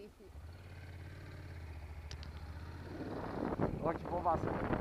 Felipe. Olha que bombação.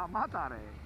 सामात आ रहे। हैं